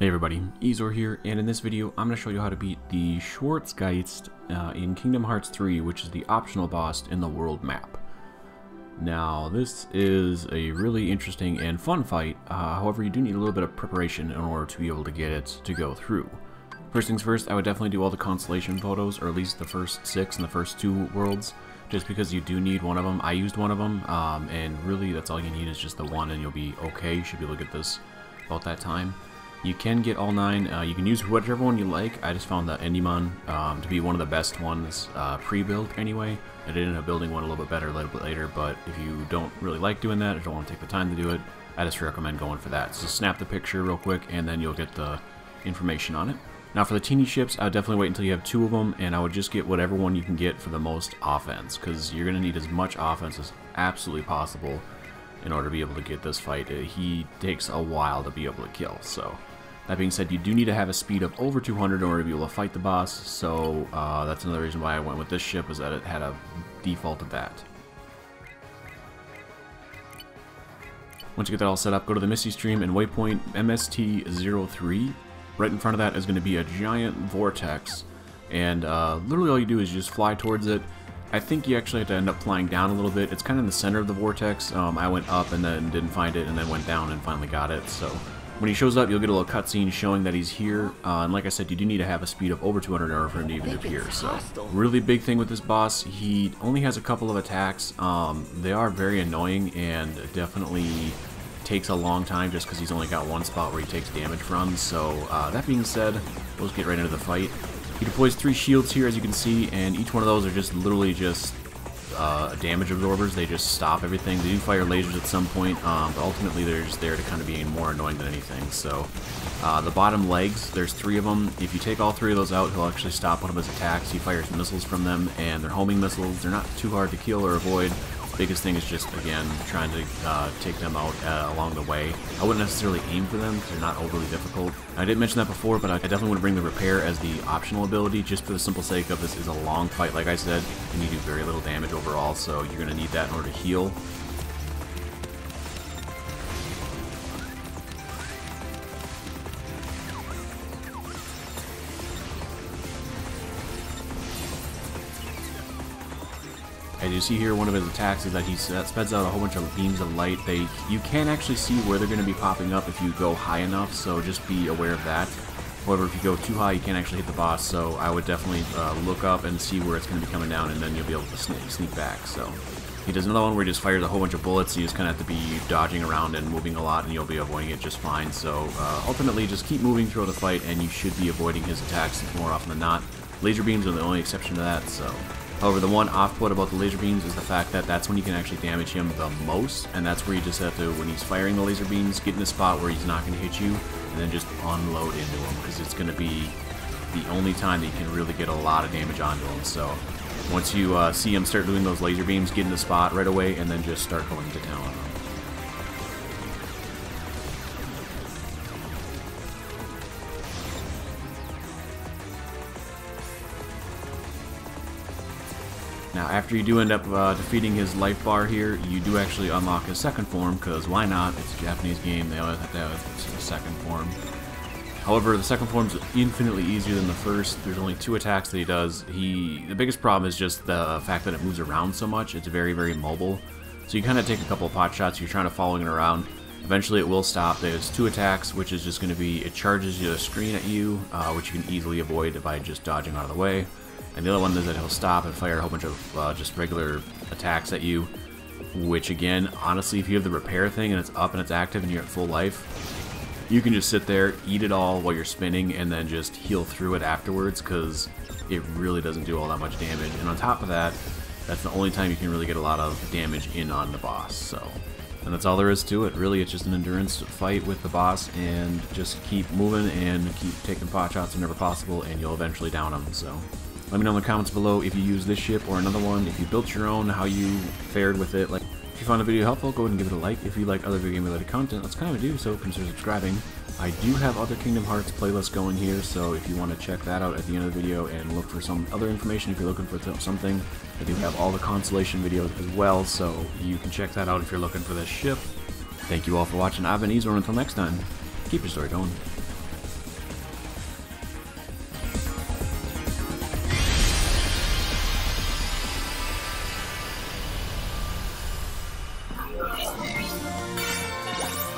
Hey everybody, Eezore here, and in this video I'm going to show you how to beat the Schwarzgeist uh, in Kingdom Hearts 3, which is the optional boss in the world map. Now, this is a really interesting and fun fight, uh, however you do need a little bit of preparation in order to be able to get it to go through. First things first, I would definitely do all the constellation photos, or at least the first six in the first two worlds, just because you do need one of them. I used one of them, um, and really that's all you need is just the one and you'll be okay. You should be able to get this about that time. You can get all nine. Uh, you can use whichever one you like. I just found the Endymion um, to be one of the best ones uh, pre-built anyway. I did end up building one a little bit better a little bit later, but if you don't really like doing that or don't want to take the time to do it, I just recommend going for that. So snap the picture real quick and then you'll get the information on it. Now for the teeny ships, I would definitely wait until you have two of them, and I would just get whatever one you can get for the most offense, because you're going to need as much offense as absolutely possible in order to be able to get this fight. Uh, he takes a while to be able to kill, so that being said, you do need to have a speed of over 200 in order to be able to fight the boss, so uh, that's another reason why I went with this ship, is that it had a default of that. Once you get that all set up, go to the Misty Stream and waypoint MST-03. Right in front of that is going to be a giant vortex, and uh, literally all you do is just fly towards it. I think you actually have to end up flying down a little bit. It's kind of in the center of the vortex. Um, I went up and then didn't find it, and then went down and finally got it, so when he shows up, you'll get a little cutscene showing that he's here, uh, and like I said, you do need to have a speed of over 200 in order for him to even appear, so really big thing with this boss, he only has a couple of attacks, um, they are very annoying and definitely takes a long time just because he's only got one spot where he takes damage from, so uh, that being said, let's get right into the fight. He deploys three shields here as you can see, and each one of those are just literally just uh, damage absorbers. They just stop everything. They do fire lasers at some point, um, but ultimately they're just there to kind of be more annoying than anything. So uh, the bottom legs, there's three of them. If you take all three of those out, he'll actually stop one of his attacks. He fires missiles from them, and they're homing missiles. They're not too hard to kill or avoid biggest thing is just, again, trying to uh, take them out uh, along the way. I wouldn't necessarily aim for them they're not overly difficult. I didn't mention that before, but I definitely want to bring the repair as the optional ability just for the simple sake of this is a long fight, like I said, and you do very little damage overall, so you're going to need that in order to heal. You see here, one of his attacks is that he speds out a whole bunch of beams of light. They You can actually see where they're going to be popping up if you go high enough, so just be aware of that. However, if you go too high, you can't actually hit the boss, so I would definitely uh, look up and see where it's going to be coming down, and then you'll be able to sneak, sneak back. So He does another one where he just fires a whole bunch of bullets, you just kind of have to be dodging around and moving a lot, and you'll be avoiding it just fine. So uh, ultimately, just keep moving throughout the fight, and you should be avoiding his attacks more often than not. Laser beams are the only exception to that, so However, the one off-put about the laser beams is the fact that that's when you can actually damage him the most, and that's where you just have to, when he's firing the laser beams, get in a spot where he's not going to hit you, and then just unload into him, because it's going to be the only time that you can really get a lot of damage onto him. So once you uh, see him start doing those laser beams, get in the spot right away, and then just start going to town on him. Now, after you do end up uh, defeating his life bar here, you do actually unlock his second form, because why not? It's a Japanese game, they always have to have a second form. However, the second form is infinitely easier than the first. There's only two attacks that he does. He The biggest problem is just the fact that it moves around so much. It's very, very mobile. So you kind of take a couple of pot shots, you're trying to follow it around. Eventually it will stop. There's two attacks, which is just going to be, it charges the screen at you, uh, which you can easily avoid by just dodging out of the way. And the other one is that he'll stop and fire a whole bunch of uh, just regular attacks at you. Which again, honestly, if you have the repair thing and it's up and it's active and you're at full life, you can just sit there, eat it all while you're spinning, and then just heal through it afterwards because it really doesn't do all that much damage. And on top of that, that's the only time you can really get a lot of damage in on the boss. So, and that's all there is to it. Really, it's just an endurance fight with the boss, and just keep moving and keep taking pot shots whenever possible, and you'll eventually down him. So. Let me know in the comments below if you use this ship or another one, if you built your own, how you fared with it. Like, if you found the video helpful, go ahead and give it a like. If you like other video game related content, that's kind of a do, so consider subscribing. I do have other Kingdom Hearts playlists going here, so if you want to check that out at the end of the video and look for some other information if you're looking for something, I do have all the constellation videos as well, so you can check that out if you're looking for this ship. Thank you all for watching. I've been Eezore, until next time, keep your story going. Let's go.